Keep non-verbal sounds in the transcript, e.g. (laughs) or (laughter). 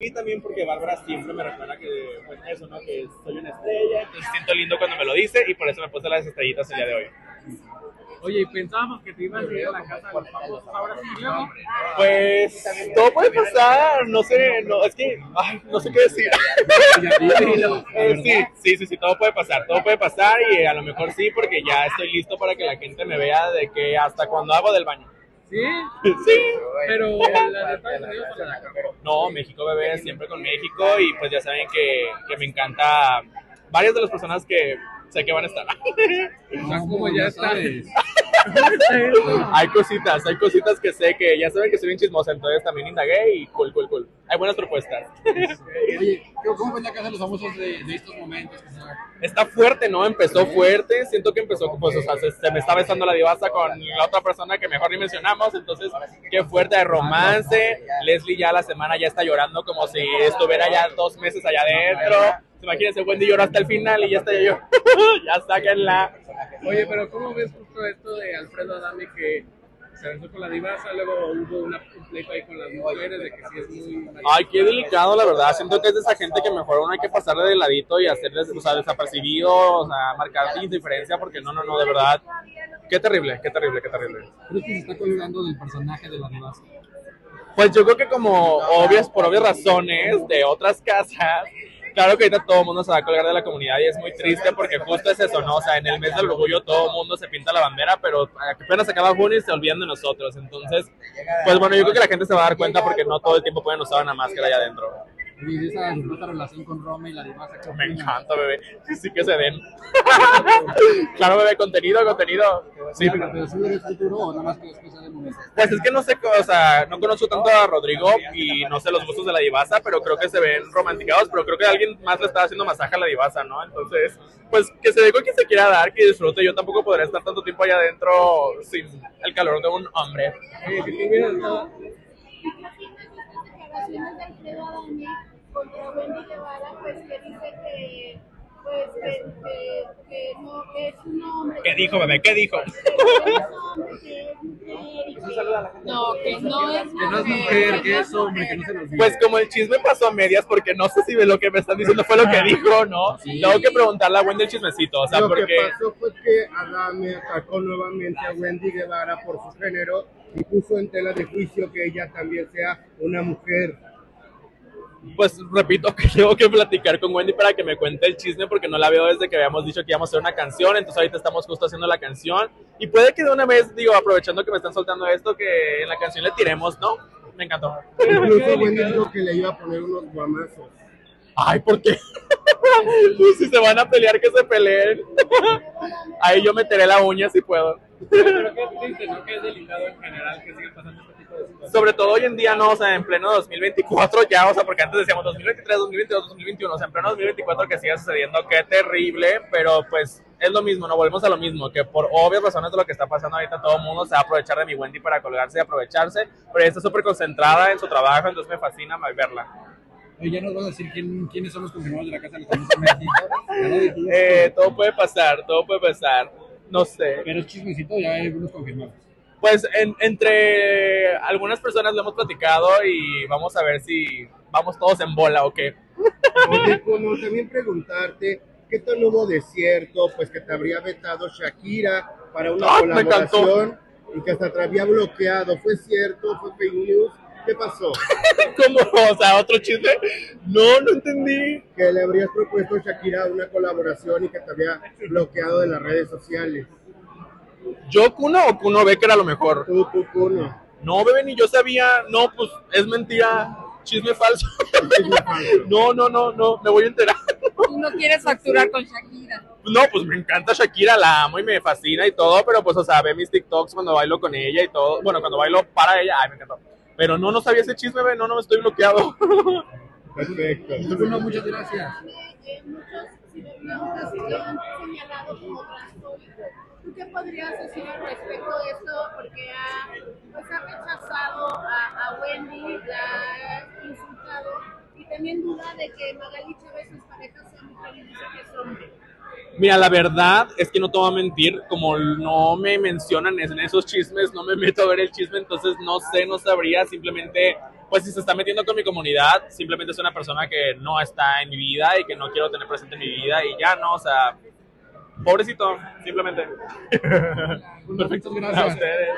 Y también porque Bárbara siempre me recuerda que, pues eso, ¿no? Que soy una estrella, entonces siento lindo cuando me lo dice y por eso me puse las estrellitas el día de hoy. Oye, y pensábamos que te ibas a ir a la casa de los famosos ahora sí, luego. Pues todo puede pasar, no sé, no, es que, ay, no sé qué decir. Eh, sí, sí, sí, sí, todo puede pasar, todo puede pasar y a lo mejor sí, porque ya estoy listo para que la gente me vea de que hasta cuando hago del baño. ¿Sí? Sí. Pero la de Estados Unidos o la de acá. No, México bebé, siempre con México y pues ya saben que, que me encanta varias de las personas que sé que van a estar. O sea, como ya está. Hay cositas, hay cositas que sé que ya saben que soy bien chismosa, entonces también indagué y cool, cool, cool. Hay buenas propuestas. Oye, ¿cómo fue la casa de los famosos de, de estos momentos? Está fuerte, ¿no? Empezó fuerte, siento que empezó, pues, o sea, se, se me está besando la divasa con la otra persona que mejor ni mencionamos, entonces, qué fuerte de romance. Leslie ya la semana ya está llorando como si estuviera ya dos meses allá adentro. Imagínense, Wendy lloró hasta el final y ya está yo. (laughs) ya sáquenla. Oye, pero ¿cómo ves justo esto de Alfredo Adame que se besó con la divasa, luego hubo una, un pleito ahí con las mujeres de que sí es muy... Ay, qué delicado, la verdad. Siento que es de esa gente que mejor uno hay que pasarle de ladito y hacerles, o sea, desapercibido, o sea, marcar indiferencia, porque no, no, no, de verdad. Qué terrible, qué terrible, qué terrible. ¿Crees que se está colgando del personaje de la divasa? Pues yo creo que como obvias, por obvias razones de otras casas, claro que ahorita todo el mundo se va a colgar de la comunidad y es muy triste porque justo es eso, ¿no? O sea, en el mes del orgullo todo el mundo se pinta la bandera, pero apenas acaba junio y se olvidan de nosotros. Entonces, pues bueno, yo creo que la gente se va a dar cuenta porque no todo el tiempo pueden usar una máscara allá adentro. Esa supuesta relación con Roma y la. ¿qué Me encanta, bebé. Sí, sí que se den. (laughs) claro, bebé, contenido, contenido. Sí, Pero, sí eres futuro o nada más que después de momento. Pues es que no sé, o sea, no conozco tanto a Rodrigo y no sé los gustos de la divasa, pero creo que se ven romanticados, pero creo que alguien más le está haciendo masaje a la divasa, ¿no? Entonces, pues que se dé con quien se quiera dar, que disfrute. Yo tampoco podría estar tanto tiempo allá adentro sin el calor de un hombre. Declaraciones de Alfredo Adame contra Wendy Guevara, pues que dice que, pues, que, que, que no, que es un hombre. ¿Qué dijo, bebé? ¿Qué dijo? (laughs) Que es hombre, que No, que no es Que no es mujer, que es hombre, que no se nos. Pues como el chisme pasó a medias, porque no sé si lo que me están diciendo fue lo que dijo, ¿no? Tengo que preguntarle a Wendy el chismecito, o sea, Lo porque... que pasó fue que Adame atacó nuevamente a Wendy Guevara por su género y puso en tela de juicio que ella también sea una mujer. Pues repito (laughs) que tengo que platicar con Wendy para que me cuente el chisme porque no la veo desde que habíamos dicho que íbamos a hacer una canción, entonces ahorita estamos justo haciendo la canción y puede que de una vez, digo, aprovechando que me están soltando esto, que en la canción le tiremos, ¿no? Me encantó. Incluso Wendy dijo que le iba a poner unos guamazos. Ay, ¿por qué? (laughs) si se van a pelear, que se peleen. (laughs) Ahí yo meteré la uña si puedo. Pero qué triste, ¿no? Que es delicado en general que sigan pasando Sobre todo hoy en día, no, o sea, en pleno 2024 ya, o sea, porque antes decíamos 2023, 2022, 2021, o sea, en pleno 2024 que siga sucediendo, qué terrible, pero pues es lo mismo, no volvemos a lo mismo, que por obvias razones de lo que está pasando ahorita todo el mundo se va a aprovechar de mi Wendy para colgarse y aprovecharse, pero ella está súper concentrada en su trabajo, entonces me fascina verla. Oye, ya nos vas a decir quién, quiénes son los confirmados de la casa de los. Eh, todo puede pasar, todo puede pasar, no sé. Pero es chismecito, ya hay algunos confirmados. Pues en- entre algunas personas lo hemos platicado y vamos a ver si vamos todos en bola o qué. Oye, como también preguntarte qué tal hubo desierto, pues que te habría vetado Shakira para una ¡Ah, colaboración y que hasta te había bloqueado. ¿Fue cierto? ¿Fue fake news? ¿Qué pasó? (laughs) ¿Cómo? O sea, otro chisme. No, no entendí. Que le habrías propuesto a Shakira una colaboración y que te había bloqueado de las redes sociales. ¿Yo Kuno o Kuno ve que era lo mejor? Tú, tú, tú, no. Bebé, ni yo sabía. No, pues es mentira. Chisme falso. (laughs) No, no, no, no. Me voy a enterar. Tú no quieres facturar con Shakira. No, pues me encanta Shakira, la amo y me fascina y todo, pero pues, o sea, ve mis TikToks cuando bailo con ella y todo. Bueno, cuando bailo para ella, ay, me encantó. Pero no, no sabía ese chisme, bebé, no, no, estoy bloqueado. Perfecto. Bruno, muchas gracias. Eh, muchos cineastas lo han señalado como. ¿Tú qué podrías decir al respecto de esto? Porque ha, pues, ha rechazado a, a Wendy, la ha insultado y también duda de que Magali Chávez, sus parejas, sea mujer y dice que es hombre. Mira, la verdad es que no te voy a mentir, como no me mencionan en esos chismes, no me meto a ver el chisme, entonces no sé, no sabría, simplemente pues si se está metiendo con mi comunidad, simplemente es una persona que no está en mi vida y que no quiero tener presente en mi vida y ya no, o sea, pobrecito, simplemente. (laughs) Perfecto, A gracias. ustedes.